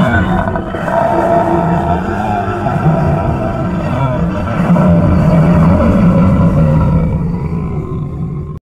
Ah.